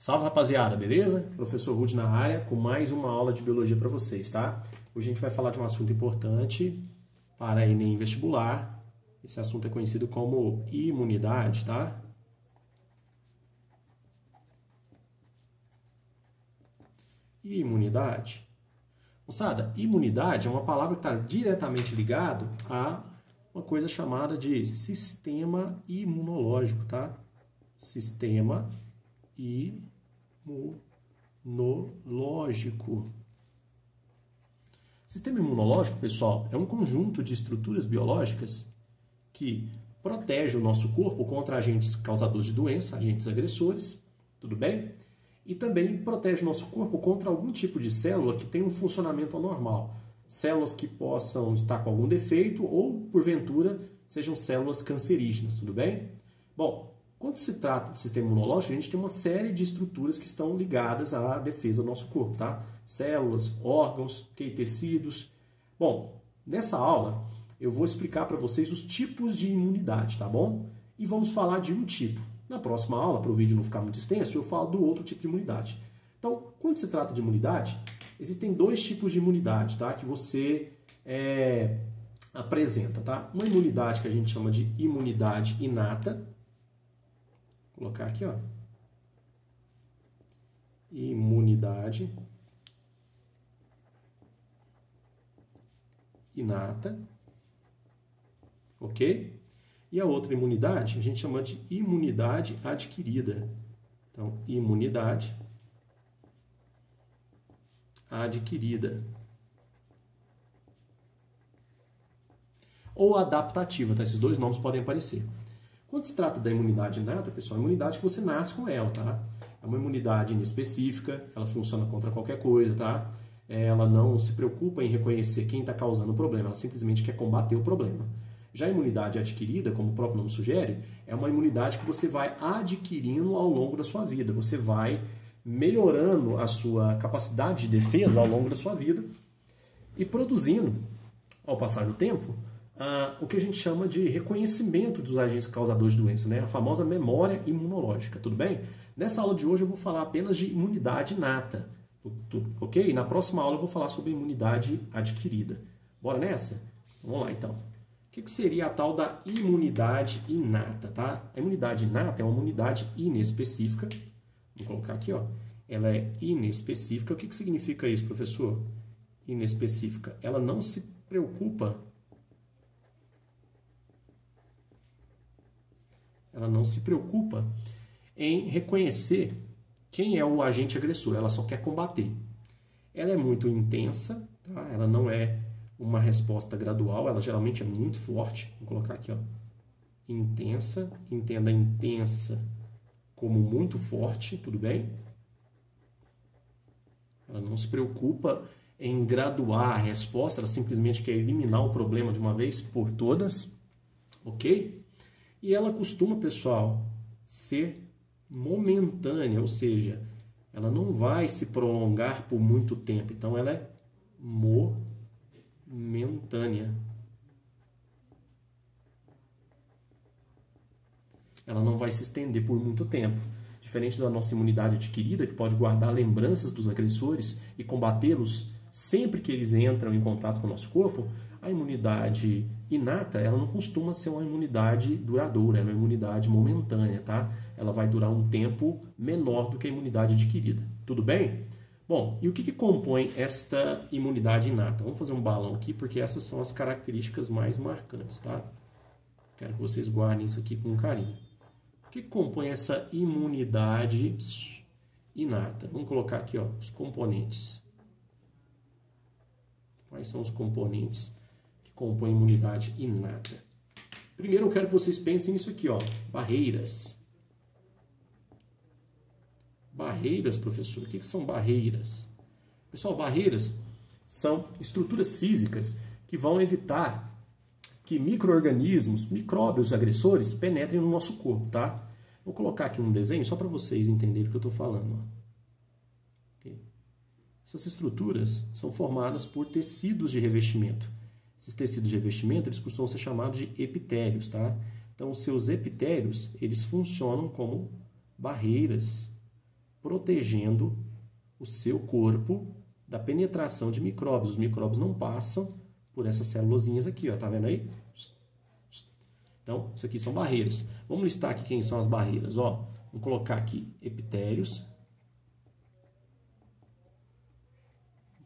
Salve rapaziada, beleza? Professor Rude na área com mais uma aula de biologia para vocês, tá? Hoje a gente vai falar de um assunto importante para Enem vestibular. Esse assunto é conhecido como imunidade, tá? Imunidade. Moçada, imunidade é uma palavra que está diretamente ligado a uma coisa chamada de sistema imunológico, tá? Sistema imunológico. Sistema imunológico, pessoal, é um conjunto de estruturas biológicas que protege o nosso corpo contra agentes causadores de doença, agentes agressores, tudo bem? E também protege o nosso corpo contra algum tipo de célula que tem um funcionamento anormal. Células que possam estar com algum defeito ou, porventura, sejam células cancerígenas, tudo bem? Bom, quando se trata de sistema imunológico, a gente tem uma série de estruturas que estão ligadas à defesa do nosso corpo, tá? Células, órgãos, okay, tecidos. Bom, nessa aula eu vou explicar para vocês os tipos de imunidade, tá bom? E vamos falar de um tipo. Na próxima aula, para o vídeo não ficar muito extenso, eu falo do outro tipo de imunidade. Então, quando se trata de imunidade, existem dois tipos de imunidade, tá? Que você é, apresenta, tá? Uma imunidade que a gente chama de imunidade inata, colocar aqui, ó. Imunidade inata. Ok? E a outra imunidade a gente chama de imunidade adquirida. Então, imunidade adquirida. Ou adaptativa, tá? Esses dois nomes podem aparecer. Quando se trata da imunidade inata, pessoal, é imunidade que você nasce com ela, tá? É uma imunidade inespecífica, ela funciona contra qualquer coisa, tá? Ela não se preocupa em reconhecer quem está causando o problema, ela simplesmente quer combater o problema. Já a imunidade adquirida, como o próprio nome sugere, é uma imunidade que você vai adquirindo ao longo da sua vida. Você vai melhorando a sua capacidade de defesa ao longo da sua vida e produzindo, ao passar do tempo, ah, o que a gente chama de reconhecimento dos agentes causadores de doença, né? a famosa memória imunológica, tudo bem? Nessa aula de hoje eu vou falar apenas de imunidade inata, ok? Na próxima aula eu vou falar sobre imunidade adquirida. Bora nessa? Vamos lá então. O que, que seria a tal da imunidade inata, tá? A imunidade inata é uma imunidade inespecífica. Vou colocar aqui, ó. Ela é inespecífica. O que, que significa isso, professor? Inespecífica. Ela não se preocupa Ela não se preocupa em reconhecer quem é o agente agressor, ela só quer combater. Ela é muito intensa, tá? ela não é uma resposta gradual, ela geralmente é muito forte. Vou colocar aqui, ó. Intensa, entenda intensa como muito forte, tudo bem? Ela não se preocupa em graduar a resposta, ela simplesmente quer eliminar o problema de uma vez por todas, ok? E ela costuma, pessoal, ser momentânea, ou seja, ela não vai se prolongar por muito tempo. Então, ela é momentânea. Ela não vai se estender por muito tempo. Diferente da nossa imunidade adquirida, que pode guardar lembranças dos agressores e combatê-los sempre que eles entram em contato com o nosso corpo, a imunidade inata, ela não costuma ser uma imunidade duradoura, é uma imunidade momentânea, tá? Ela vai durar um tempo menor do que a imunidade adquirida. Tudo bem? Bom, e o que, que compõe esta imunidade inata? Vamos fazer um balão aqui, porque essas são as características mais marcantes, tá? Quero que vocês guardem isso aqui com carinho. O que, que compõe essa imunidade inata? Vamos colocar aqui ó, os componentes. Quais são os componentes compõe imunidade inata. Primeiro eu quero que vocês pensem nisso aqui, ó, barreiras. Barreiras, professor, o que, que são barreiras? Pessoal, barreiras são estruturas físicas que vão evitar que micro-organismos, micróbios agressores penetrem no nosso corpo, tá? Vou colocar aqui um desenho só para vocês entenderem o que eu estou falando. Ó. Essas estruturas são formadas por tecidos de revestimento. Esses tecidos de revestimento, eles costumam ser chamados de epitélios, tá? Então, os seus epitélios, eles funcionam como barreiras protegendo o seu corpo da penetração de micróbios. Os micróbios não passam por essas células aqui, ó, tá vendo aí? Então, isso aqui são barreiras. Vamos listar aqui quem são as barreiras, ó. Vamos colocar aqui epitérios.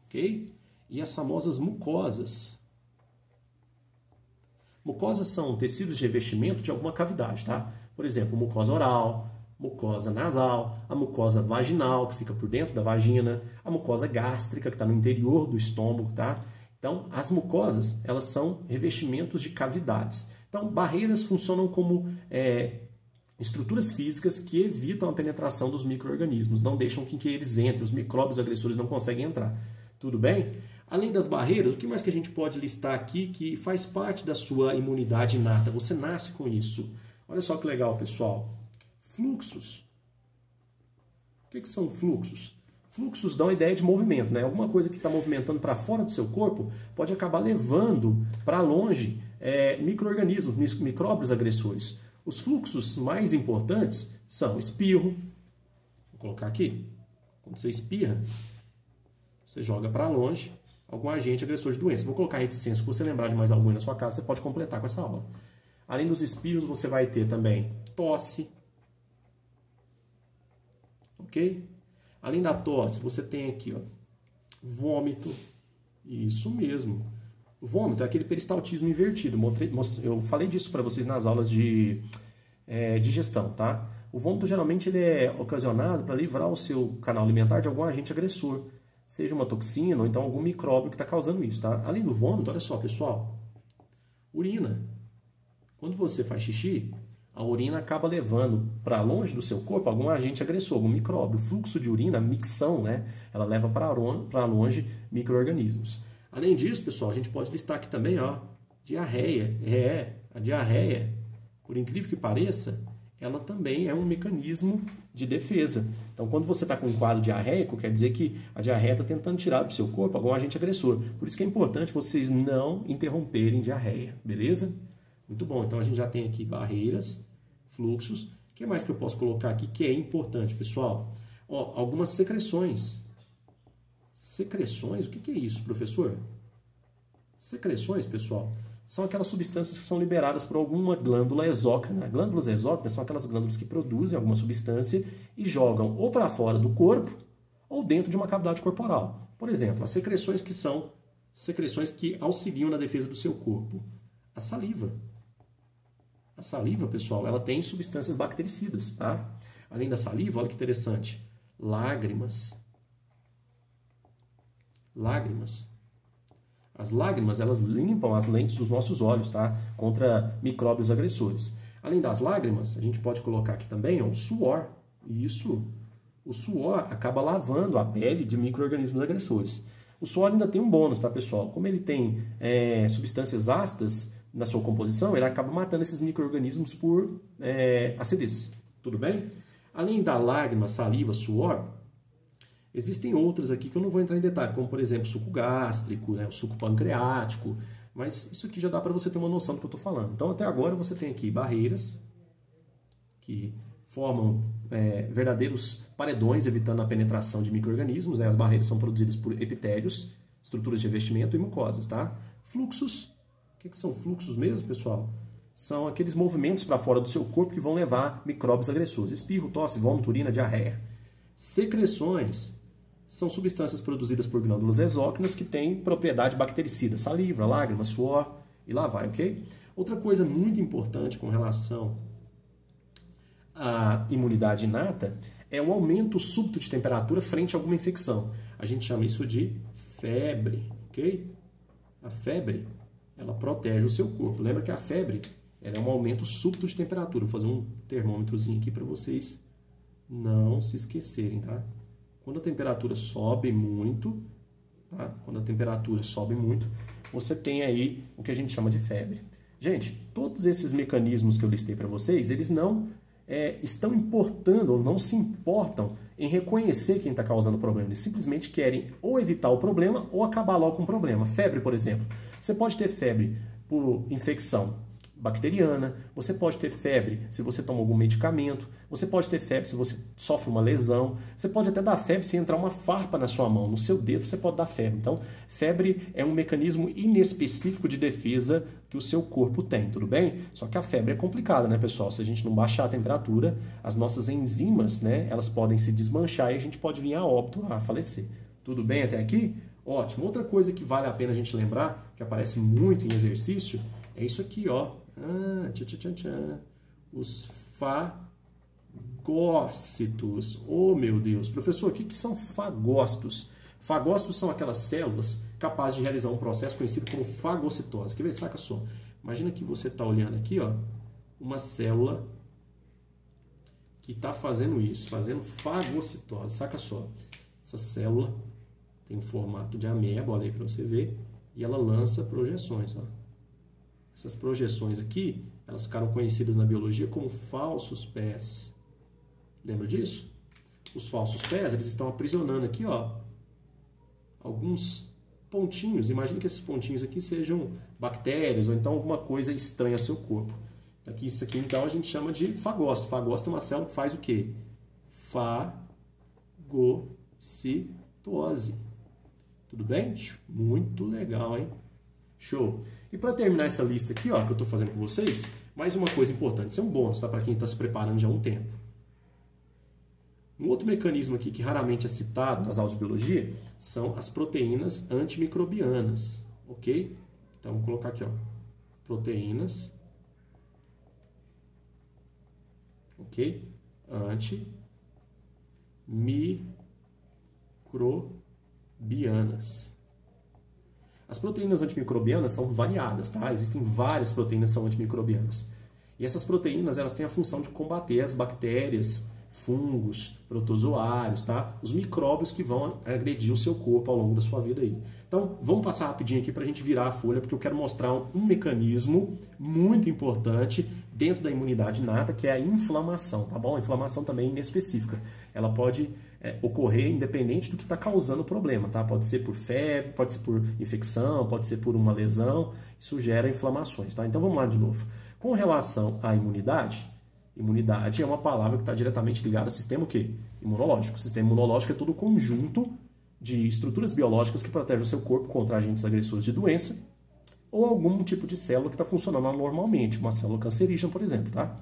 Ok? E as famosas mucosas. Mucosas são tecidos de revestimento de alguma cavidade, tá? Por exemplo, mucosa oral, mucosa nasal, a mucosa vaginal, que fica por dentro da vagina, a mucosa gástrica, que está no interior do estômago, tá? Então, as mucosas, elas são revestimentos de cavidades. Então, barreiras funcionam como é, estruturas físicas que evitam a penetração dos micro-organismos, não deixam que eles entrem, os micróbios agressores não conseguem entrar. Tudo bem? Além das barreiras, o que mais que a gente pode listar aqui que faz parte da sua imunidade inata? Você nasce com isso. Olha só que legal, pessoal. Fluxos. O que, que são fluxos? Fluxos dão a ideia de movimento, né? Alguma coisa que está movimentando para fora do seu corpo pode acabar levando para longe é, micro-organismos, micróbios agressores. Os fluxos mais importantes são espirro. Vou colocar aqui. Quando você espirra, você joga para longe algum agente agressor de doença. Vou colocar reticência, se você lembrar de mais algum na sua casa, você pode completar com essa aula. Além dos espirros, você vai ter também tosse, ok? Além da tosse, você tem aqui, ó, vômito. Isso mesmo. Vômito é aquele peristaltismo invertido. Eu falei disso para vocês nas aulas de é, digestão, tá? O vômito geralmente ele é ocasionado para livrar o seu canal alimentar de algum agente agressor, seja uma toxina ou então algum micróbio que está causando isso, tá? Além do vômito, olha só, pessoal, urina. Quando você faz xixi, a urina acaba levando para longe do seu corpo algum agente agressor, algum micróbio. O fluxo de urina, micção, né, ela leva para longe micro-organismos. Além disso, pessoal, a gente pode listar aqui também, ó, diarreia. É, a diarreia, por incrível que pareça, ela também é um mecanismo de defesa. Então, quando você está com um quadro diarreico, quer dizer que a diarreia está tentando tirar do seu corpo algum agente agressor. Por isso que é importante vocês não interromperem diarreia, beleza? Muito bom, então a gente já tem aqui barreiras, fluxos. O que mais que eu posso colocar aqui que é importante, pessoal? Ó, algumas secreções. Secreções, o que, que é isso, professor? Secreções, pessoal, são aquelas substâncias que são liberadas por alguma glândula exócrina. Glândulas exócrinas são aquelas glândulas que produzem alguma substância e jogam ou para fora do corpo ou dentro de uma cavidade corporal. Por exemplo, as secreções que são secreções que auxiliam na defesa do seu corpo. A saliva. A saliva, pessoal, ela tem substâncias bactericidas, tá? Além da saliva, olha que interessante, lágrimas. Lágrimas. As lágrimas, elas limpam as lentes dos nossos olhos, tá? Contra micróbios agressores. Além das lágrimas, a gente pode colocar aqui também o suor. Isso, o suor acaba lavando a pele de micro-organismos agressores. O suor ainda tem um bônus, tá, pessoal? Como ele tem é, substâncias ácidas, na sua composição, ele acaba matando esses micro-organismos por é, acidez. Tudo bem? Além da lágrima, saliva, suor, existem outras aqui que eu não vou entrar em detalhe, como por exemplo suco gástrico, né, o suco pancreático, mas isso aqui já dá para você ter uma noção do que eu estou falando. Então até agora você tem aqui barreiras que formam é, verdadeiros paredões evitando a penetração de micro-organismos. Né? As barreiras são produzidas por epitérios, estruturas de revestimento e mucosas. Tá? Fluxos o que, são fluxos mesmo, pessoal? São aqueles movimentos para fora do seu corpo que vão levar micróbios agressores. Espirro, tosse, vômito, urina, diarreia. Secreções são substâncias produzidas por glândulas exócrinas que têm propriedade bactericida. Saliva, lágrimas, suor e lá vai, ok? Outra coisa muito importante com relação à imunidade inata é o aumento súbito de temperatura frente a alguma infecção. A gente chama isso de febre, ok? A febre ela protege o seu corpo. Lembra que a febre é um aumento súbito de temperatura. Vou fazer um termômetrozinho aqui para vocês não se esquecerem, tá? Quando a temperatura sobe muito, tá? Quando a temperatura sobe muito, você tem aí o que a gente chama de febre. Gente, todos esses mecanismos que eu listei para vocês, eles não é, estão importando ou não se importam em reconhecer quem está causando o problema. Eles simplesmente querem ou evitar o problema ou acabar logo com o problema. Febre, por exemplo. Você pode ter febre por infecção bacteriana, você pode ter febre se você toma algum medicamento, você pode ter febre se você sofre uma lesão, você pode até dar febre se entrar uma farpa na sua mão, no seu dedo você pode dar febre. Então, febre é um mecanismo inespecífico de defesa que o seu corpo tem, tudo bem? Só que a febre é complicada, né, pessoal? Se a gente não baixar a temperatura, as nossas enzimas, né, elas podem se desmanchar e a gente pode vir a óbito, a falecer. Tudo bem até aqui? Ótimo. Outra coisa que vale a pena a gente lembrar, que aparece muito em exercício, é isso aqui, ó. Ah, tchan, tchan, tchan, Os fagócitos. Oh, meu Deus. Professor, o que, que são fagócitos? Fagócitos são aquelas células capazes de realizar um processo conhecido como fagocitose. Quer ver? Saca só. Imagina que você está olhando aqui, ó, uma célula que está fazendo isso, fazendo fagocitose. Saca só. Essa célula tem um formato de ameba, olha aí para você ver, e ela lança projeções. Ó. Essas projeções aqui, elas ficaram conhecidas na biologia como falsos pés. Lembra disso? Os falsos pés, eles estão aprisionando aqui, ó, alguns pontinhos. Imagine que esses pontinhos aqui sejam bactérias ou então alguma coisa estranha ao seu corpo. Aqui, isso aqui, então, a gente chama de fagócito. Fagócito é uma célula que faz o quê? Fagocitose. Tudo bem? Muito legal, hein? Show! E para terminar essa lista aqui, ó, que eu estou fazendo com vocês, mais uma coisa importante, isso é um bônus, tá? Para quem está se preparando já há um tempo. Um outro mecanismo aqui que raramente é citado nas aulas de biologia são as proteínas antimicrobianas, ok? Então, vou colocar aqui, ó, proteínas, ok? Antimicrobianas bianas. As proteínas antimicrobianas são variadas, tá? Existem várias proteínas que são antimicrobianas. E essas proteínas, elas têm a função de combater as bactérias, fungos, protozoários, tá? Os micróbios que vão agredir o seu corpo ao longo da sua vida aí. Então, vamos passar rapidinho aqui para a gente virar a folha, porque eu quero mostrar um, um mecanismo muito importante dentro da imunidade inata, que é a inflamação, tá bom? A inflamação também é inespecífica. Ela pode é, ocorrer independente do que está causando o problema, tá? Pode ser por febre, pode ser por infecção, pode ser por uma lesão, isso gera inflamações, tá? Então vamos lá de novo. Com relação à imunidade, imunidade é uma palavra que está diretamente ligada ao sistema o quê? imunológico. O sistema imunológico é todo o conjunto de estruturas biológicas que protegem o seu corpo contra agentes agressores de doença ou algum tipo de célula que está funcionando normalmente, uma célula cancerígena, por exemplo, tá?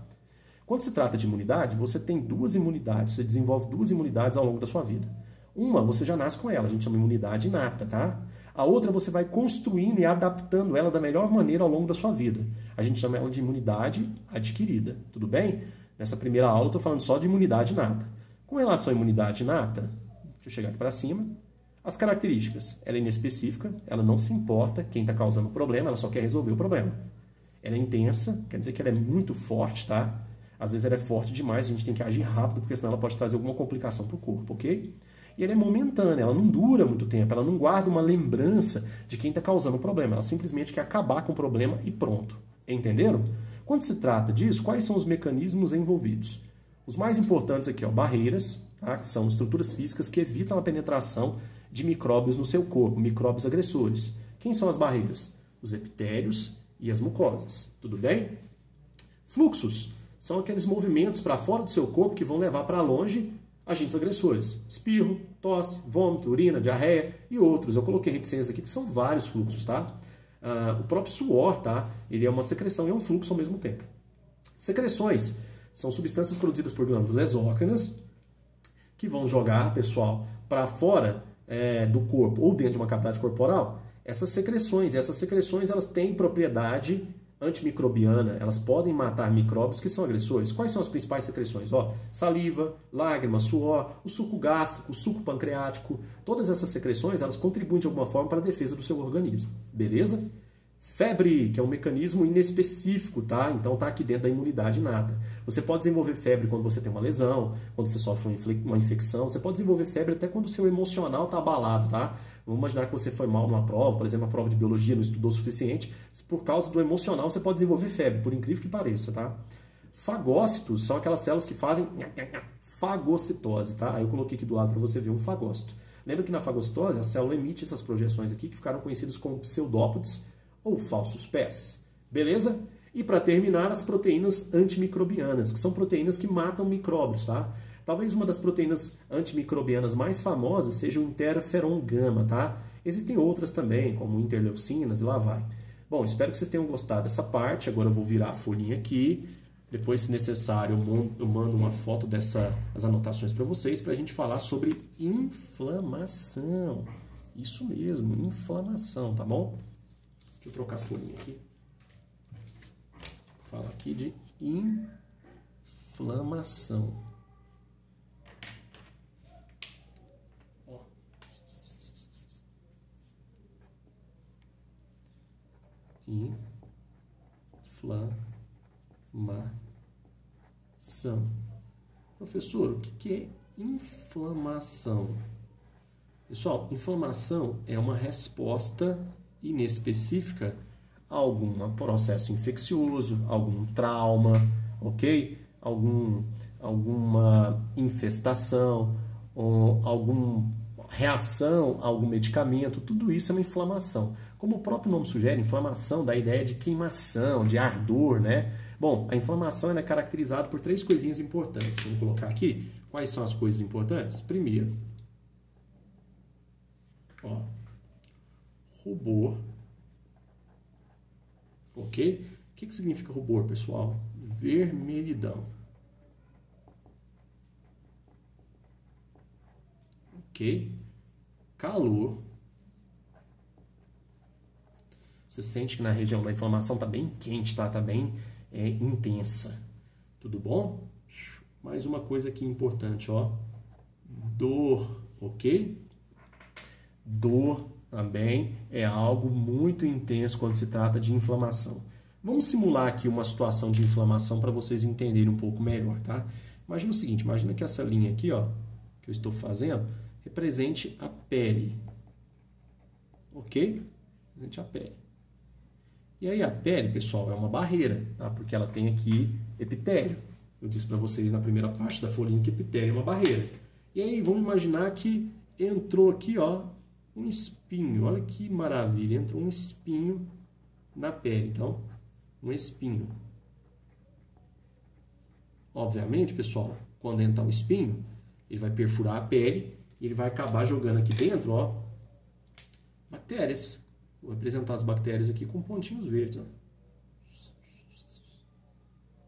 Quando se trata de imunidade, você tem duas imunidades, você desenvolve duas imunidades ao longo da sua vida. Uma, você já nasce com ela, a gente chama imunidade inata, tá? A outra, você vai construindo e adaptando ela da melhor maneira ao longo da sua vida. A gente chama ela de imunidade adquirida, tudo bem? Nessa primeira aula eu estou falando só de imunidade inata. Com relação à imunidade inata, deixa eu chegar aqui para cima, as características, ela é inespecífica, ela não se importa quem está causando o problema, ela só quer resolver o problema. Ela é intensa, quer dizer que ela é muito forte, tá? Às vezes ela é forte demais, a gente tem que agir rápido, porque senão ela pode trazer alguma complicação para o corpo, ok? E ela é momentânea, ela não dura muito tempo, ela não guarda uma lembrança de quem está causando o problema, ela simplesmente quer acabar com o problema e pronto. Entenderam? Quando se trata disso, quais são os mecanismos envolvidos? Os mais importantes aqui, ó, barreiras, tá? que são estruturas físicas que evitam a penetração de micróbios no seu corpo, micróbios agressores. Quem são as barreiras? Os epitérios e as mucosas. Tudo bem? Fluxos são aqueles movimentos para fora do seu corpo que vão levar para longe agentes agressores. Espirro, tosse, vômito, urina, diarreia e outros. Eu coloquei reticências aqui porque são vários fluxos, tá? Uh, o próprio suor, tá? Ele é uma secreção e é um fluxo ao mesmo tempo. Secreções são substâncias produzidas por glândulas exócrinas que vão jogar, pessoal, para fora é, do corpo ou dentro de uma cavidade corporal essas secreções. Essas secreções elas têm propriedade antimicrobiana, elas podem matar micróbios que são agressores. Quais são as principais secreções? Ó, saliva, lágrimas, suor, o suco gástrico, o suco pancreático, todas essas secreções, elas contribuem de alguma forma para a defesa do seu organismo, beleza? Febre, que é um mecanismo inespecífico, tá? Então tá aqui dentro da imunidade inata. Você pode desenvolver febre quando você tem uma lesão, quando você sofre uma infecção, você pode desenvolver febre até quando o seu emocional está abalado, tá? Vamos imaginar que você foi mal numa prova, por exemplo, uma prova de biologia, não estudou o suficiente. Por causa do emocional, você pode desenvolver febre, por incrível que pareça, tá? Fagócitos são aquelas células que fazem fagocitose, tá? Aí eu coloquei aqui do lado para você ver um fagócito. Lembra que na fagocitose a célula emite essas projeções aqui que ficaram conhecidas como pseudópodes ou falsos pés. Beleza? E para terminar, as proteínas antimicrobianas, que são proteínas que matam micróbios, tá? Talvez uma das proteínas antimicrobianas mais famosas seja o interferon gama, tá? Existem outras também, como interleucinas e lá vai. Bom, espero que vocês tenham gostado dessa parte. Agora eu vou virar a folhinha aqui. Depois, se necessário, eu mando uma foto dessas anotações para vocês para a gente falar sobre inflamação. Isso mesmo, inflamação, tá bom? Deixa eu trocar a folhinha aqui. Fala aqui de inflamação. Inflamação. Professor, o que é inflamação? Pessoal, inflamação é uma resposta inespecífica a algum processo infeccioso, algum trauma, ok? Algum, alguma infestação, ou alguma reação a algum medicamento, tudo isso é uma inflamação. Como o próprio nome sugere, inflamação dá a ideia de queimação, de ardor, né? Bom, a inflamação é caracterizada por três coisinhas importantes. Vamos colocar aqui. Quais são as coisas importantes? Primeiro, ó, rubor. Ok? O que, que significa rubor, pessoal? Vermelhidão. Ok? Calor. Você sente que na região da inflamação está bem quente, tá? Tá bem é, intensa. Tudo bom? Mais uma coisa aqui importante, ó. Dor, ok? Dor também é algo muito intenso quando se trata de inflamação. Vamos simular aqui uma situação de inflamação para vocês entenderem um pouco melhor, tá? Imagina o seguinte, imagina que essa linha aqui, ó, que eu estou fazendo, represente a pele. Ok? Represente a pele. E aí a pele, pessoal, é uma barreira, tá? porque ela tem aqui epitélio. Eu disse para vocês na primeira parte da folhinha que epitélio é uma barreira. E aí vamos imaginar que entrou aqui, ó, um espinho. Olha que maravilha, entrou um espinho na pele. Então, um espinho. Obviamente, pessoal, quando entrar o espinho, ele vai perfurar a pele e ele vai acabar jogando aqui dentro, ó, bactérias. Vou apresentar as bactérias aqui com pontinhos verdes. Ó.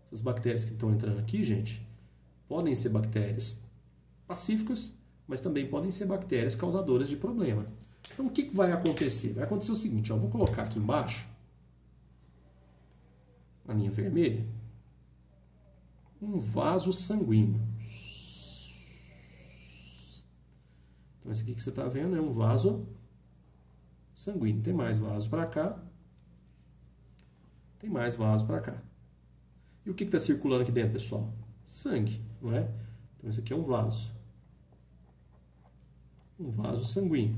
Essas bactérias que estão entrando aqui, gente, podem ser bactérias pacíficas, mas também podem ser bactérias causadoras de problema. Então, o que, vai acontecer? Vai acontecer o seguinte, ó, vou colocar aqui embaixo, na linha vermelha, um vaso sanguíneo. Então, esse aqui que você está vendo é um vaso sanguíneo. Tem mais vaso para cá. Tem mais vaso para cá. E o que está circulando aqui dentro, pessoal? Sangue, não é? Então, esse aqui é um vaso. Um vaso sanguíneo.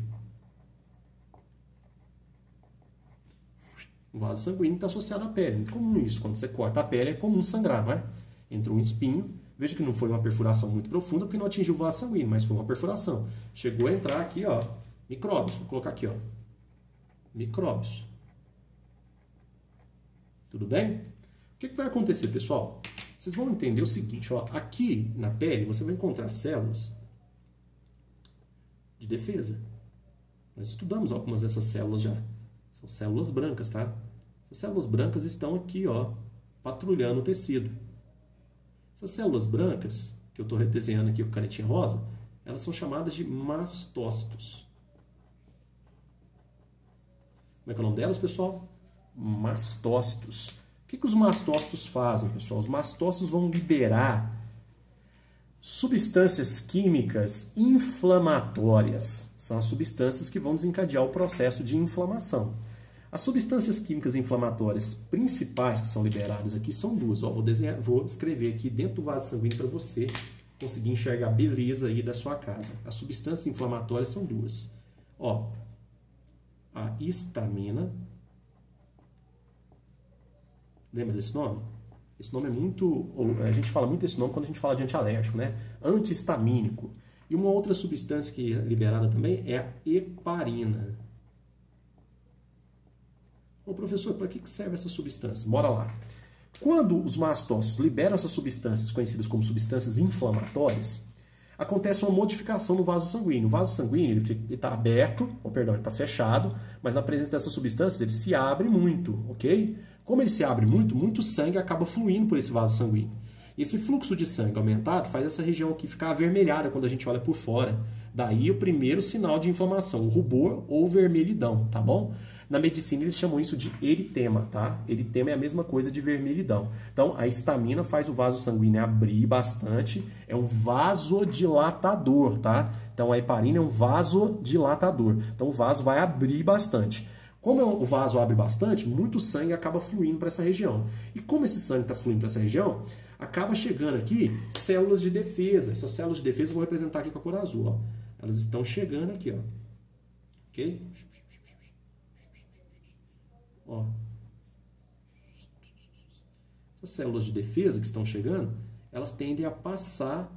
O vaso sanguíneo está associado à pele. Muito comum isso. Quando você corta a pele, é comum sangrar, não é? Entrou um espinho. Veja que não foi uma perfuração muito profunda, porque não atingiu o vaso sanguíneo, mas foi uma perfuração. Chegou a entrar aqui, ó, micróbios. Vou colocar aqui, ó, micróbios. Tudo bem? O que, que vai acontecer, pessoal? Vocês vão entender o seguinte, ó, aqui na pele você vai encontrar células de defesa. Nós estudamos algumas dessas células já. São células brancas, tá? Essas células brancas estão aqui, ó, patrulhando o tecido. Essas células brancas, que eu estou redesenhando aqui com canetinha rosa, elas são chamadas de mastócitos. Como é que é o nome delas, pessoal? Mastócitos. O que, que os mastócitos fazem, pessoal? Os mastócitos vão liberar substâncias químicas inflamatórias. São as substâncias que vão desencadear o processo de inflamação. As substâncias químicas inflamatórias principais que são liberadas aqui são duas. Ó, vou, desenhar, vou descrever aqui dentro do vaso sanguíneo para você conseguir enxergar a beleza aí da sua casa. As substâncias inflamatórias são duas. Ó, a histamina. Lembra desse nome? Esse nome é muito. A gente fala muito desse nome quando a gente fala de antialérgico, né? Antihistamínico. E uma outra substância que é liberada também é a heparina. Ô professor, para que serve essa substância? Bora lá. Quando os mastócitos liberam essas substâncias conhecidas como substâncias inflamatórias, acontece uma modificação no vaso sanguíneo. O vaso sanguíneo está aberto, ou perdão, está fechado, mas na presença dessas substâncias ele se abre muito, ok? Como ele se abre muito, muito sangue acaba fluindo por esse vaso sanguíneo. Esse fluxo de sangue aumentado faz essa região aqui ficar avermelhada quando a gente olha por fora. Daí o primeiro sinal de inflamação, rubor ou vermelhidão, tá bom? Na medicina eles chamam isso de eritema, tá? Eritema é a mesma coisa de vermelhidão. Então a histamina faz o vaso sanguíneo abrir bastante, é um vasodilatador, tá? Então a heparina é um vasodilatador. Então o vaso vai abrir bastante. Como o vaso abre bastante, muito sangue acaba fluindo para essa região. E como esse sangue está fluindo para essa região, acaba chegando aqui células de defesa. Essas células de defesa vou representar aqui com a cor azul. Ó. Elas estão chegando aqui. Ó. Ok? Ó. Essas células de defesa que estão chegando, elas tendem a passar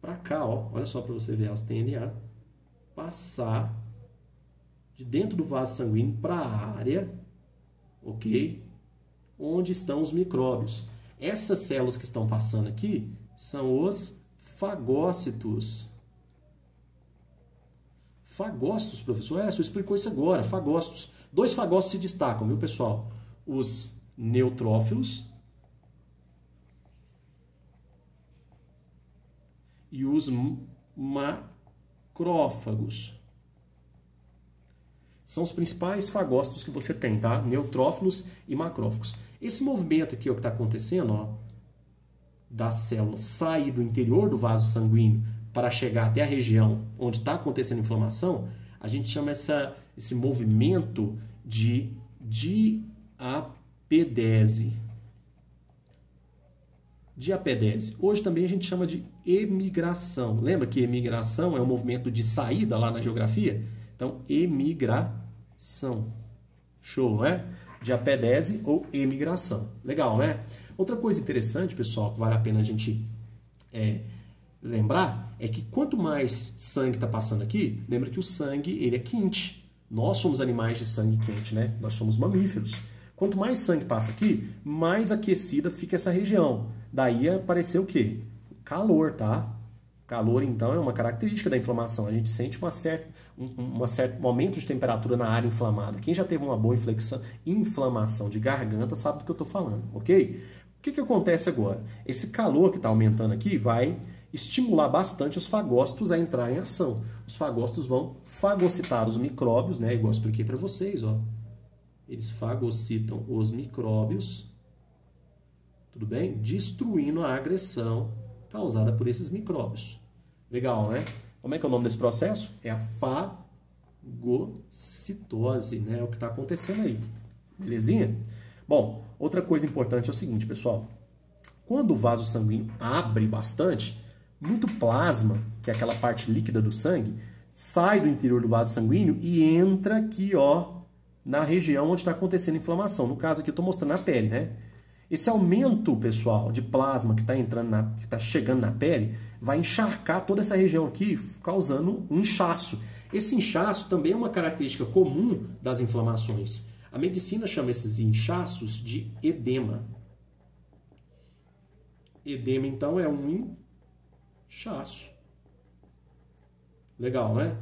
para cá, ó. Olha só para você ver, elas tendem a passar de dentro do vaso sanguíneo para a área, ok? Onde estão os micróbios. Essas células que estão passando aqui são os fagócitos. Fagócitos, professor? É, o explicou isso agora, fagócitos. Dois fagócitos se destacam, viu, pessoal? Os neutrófilos e os macrófagos. São os principais fagócitos que você tem, tá? Neutrófilos e macrófagos. Esse movimento aqui ó, que está acontecendo, ó, da célula sair do interior do vaso sanguíneo para chegar até a região onde está acontecendo a inflamação, a gente chama essa, esse movimento de diapedese. Diapedese. Hoje também a gente chama de emigração. Lembra que emigração é um movimento de saída lá na geografia? Então, emigração. Show, não é? Diapedese ou emigração. Legal, né? Outra coisa interessante, pessoal, que vale a pena a gente é, lembrar, é que quanto mais sangue está passando aqui, lembra que o sangue ele é quente. Nós somos animais de sangue quente, né? Nós somos mamíferos. Quanto mais sangue passa aqui, mais aquecida fica essa região. Daí apareceu o quê? Calor, tá? Calor, então, é uma característica da inflamação. A gente sente uma certa, um, certo aumento de temperatura na área inflamada. Quem já teve uma boa inflexão, inflamação de garganta sabe do que eu estou falando, ok? O que, que acontece agora? Esse calor que está aumentando aqui vai estimular bastante os fagócitos a entrar em ação. Os fagócitos vão fagocitar os micróbios, né? Igual eu expliquei para vocês, ó. Eles fagocitam os micróbios, tudo bem? Destruindo a agressão causada por esses micróbios. Legal, né? Como é que é o nome desse processo? É a fagocitose, né? É o que está acontecendo aí. Belezinha? Bom, outra coisa importante é o seguinte, pessoal. Quando o vaso sanguíneo abre bastante, muito plasma, que é aquela parte líquida do sangue, sai do interior do vaso sanguíneo e entra aqui, ó, na região onde está acontecendo a inflamação. No caso aqui eu estou mostrando a pele, né? Esse aumento, pessoal, de plasma que está entrando, na, que está chegando na pele, vai encharcar toda essa região aqui, causando um inchaço. Esse inchaço também é uma característica comum das inflamações. A medicina chama esses inchaços de edema. Edema, então, é um inchaço. Legal, né?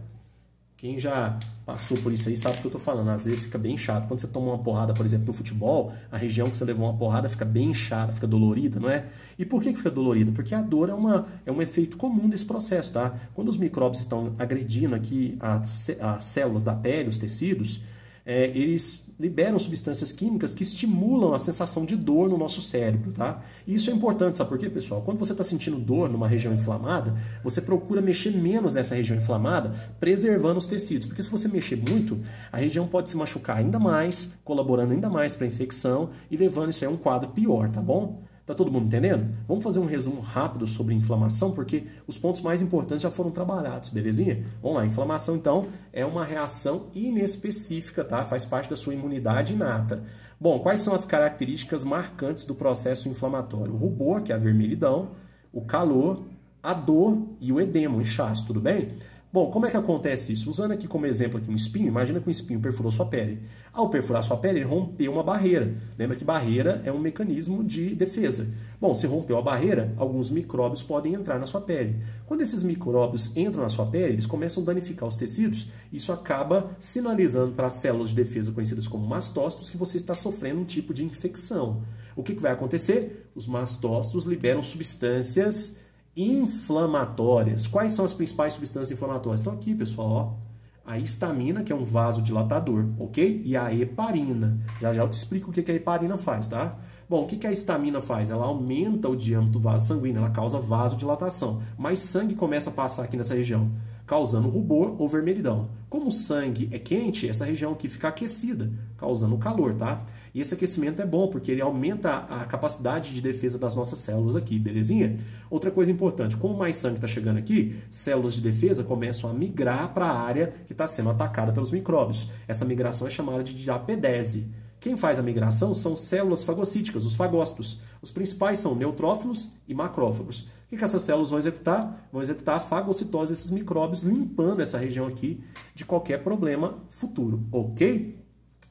Quem já passou por isso aí sabe o que eu tô falando. Às vezes fica bem chato. Quando você toma uma porrada, por exemplo, no futebol, a região que você levou uma porrada fica bem inchada, fica dolorida, não é? E por que, que fica dolorida? Porque a dor é, uma, é um efeito comum desse processo, tá? Quando os micróbios estão agredindo aqui as, as células da pele, os tecidos, é, eles liberam substâncias químicas que estimulam a sensação de dor no nosso cérebro, tá? E isso é importante, sabe por quê, pessoal? Quando você está sentindo dor numa região inflamada, você procura mexer menos nessa região inflamada, preservando os tecidos, porque se você mexer muito, a região pode se machucar ainda mais, colaborando ainda mais para a infecção e levando isso a um quadro pior, tá bom? Tá todo mundo entendendo? Vamos fazer um resumo rápido sobre inflamação, porque os pontos mais importantes já foram trabalhados, belezinha? Vamos lá, inflamação então é uma reação inespecífica, tá? Faz parte da sua imunidade inata. Bom, quais são as características marcantes do processo inflamatório? O rubor, que é a vermelhidão, o calor, a dor e o edema, o inchaço, tudo bem? Bom, como é que acontece isso? Usando aqui como exemplo aqui um espinho, imagina que um espinho perfurou sua pele. Ao perfurar sua pele, ele rompeu uma barreira. Lembra que barreira é um mecanismo de defesa. Bom, se rompeu a barreira, alguns micróbios podem entrar na sua pele. Quando esses micróbios entram na sua pele, eles começam a danificar os tecidos. Isso acaba sinalizando para as células de defesa conhecidas como mastócitos que você está sofrendo um tipo de infecção. O que, que vai acontecer? Os mastócitos liberam substâncias inflamatórias. Quais são as principais substâncias inflamatórias? Estão aqui, pessoal, ó. A histamina, que é um vasodilatador, ok? E a heparina. Já já eu te explico o que a heparina faz, tá? Bom, o que a histamina faz? Ela aumenta o diâmetro do vaso sanguíneo, ela causa vasodilatação. Mais sangue começa a passar aqui nessa região causando rubor ou vermelhidão. Como o sangue é quente, essa região aqui fica aquecida, causando calor, tá? E esse aquecimento é bom porque ele aumenta a capacidade de defesa das nossas células aqui, belezinha? Outra coisa importante, como mais sangue está chegando aqui, células de defesa começam a migrar para a área que está sendo atacada pelos micróbios. Essa migração é chamada de diapedese. Quem faz a migração são células fagocíticas, os fagócitos. Os principais são neutrófilos e macrófagos. O que, essas células vão executar? Vão executar a fagocitose desses micróbios, limpando essa região aqui de qualquer problema futuro, ok?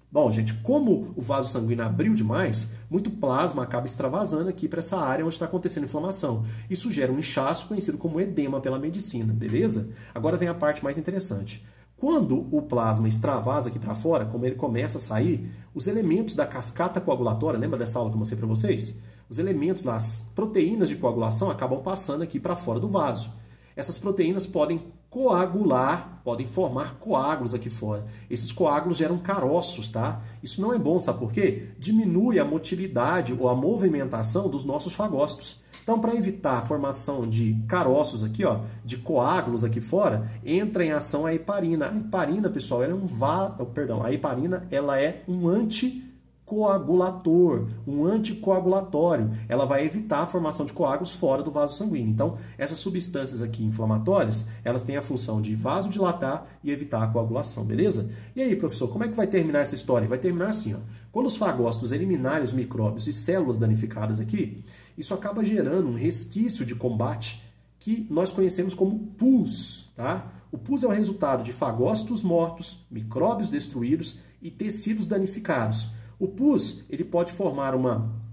Bom, gente, como o vaso sanguíneo abriu demais, muito plasma acaba extravasando aqui para essa área onde está acontecendo inflamação. Isso gera um inchaço conhecido como edema pela medicina, beleza? Agora vem a parte mais interessante. Quando o plasma extravasa aqui para fora, como ele começa a sair, os elementos da cascata coagulatória, lembra dessa aula que eu mostrei para vocês? Os elementos das proteínas de coagulação acabam passando aqui para fora do vaso. Essas proteínas podem coagular, podem formar coágulos aqui fora. Esses coágulos geram caroços, tá? Isso não é bom, sabe por quê? Diminui a motilidade ou a movimentação dos nossos fagócitos. Então, para evitar a formação de caroços aqui, ó, de coágulos aqui fora, entra em ação a heparina. A heparina, pessoal, ela é um va... Oh, perdão, a heparina, ela é um anticoagulator, um anticoagulatório. Ela vai evitar a formação de coágulos fora do vaso sanguíneo. Então, essas substâncias aqui inflamatórias, elas têm a função de vasodilatar e evitar a coagulação, beleza? E aí, professor, como é que vai terminar essa história? Vai terminar assim, ó. Quando os fagócitos eliminarem os micróbios e células danificadas aqui, isso acaba gerando um resquício de combate que nós conhecemos como pus, tá? O pus é o resultado de fagócitos mortos, micróbios destruídos e tecidos danificados. O pus, ele pode formar uma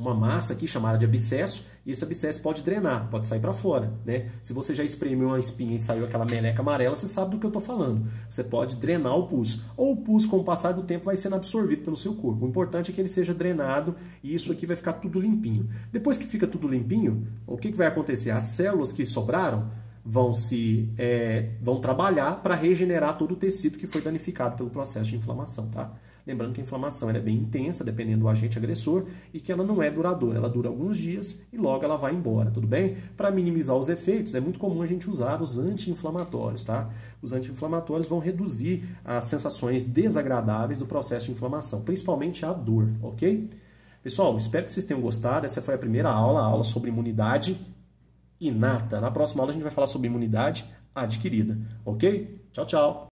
uma massa aqui chamada de abscesso, e esse abscesso pode drenar, pode sair para fora, né? Se você já espremeu uma espinha e saiu aquela meleca amarela, você sabe do que eu estou falando. Você pus drenar o pus. Ou o pus, com o passar do tempo, vai sendo absorvido pelo seu corpo. O importante é que ele seja drenado e isso aqui vai ficar tudo limpinho. Depois que fica tudo limpinho, o que, que vai acontecer? As células que sobraram vão se é, vão trabalhar para regenerar todo o tecido que foi danificado pelo processo de inflamação, tá? Lembrando que a inflamação é bem intensa, dependendo do agente agressor, e que ela não é duradoura. Ela dura alguns dias e logo ela vai embora, tudo bem? Para minimizar os efeitos, é muito comum a gente usar os anti-inflamatórios, tá? Os anti-inflamatórios vão reduzir as sensações desagradáveis do processo de inflamação, principalmente a dor, ok? Pessoal, espero que vocês tenham gostado. Essa foi a primeira aula, a aula sobre imunidade inata. Na próxima aula a gente vai falar sobre imunidade adquirida, ok? Tchau, tchau!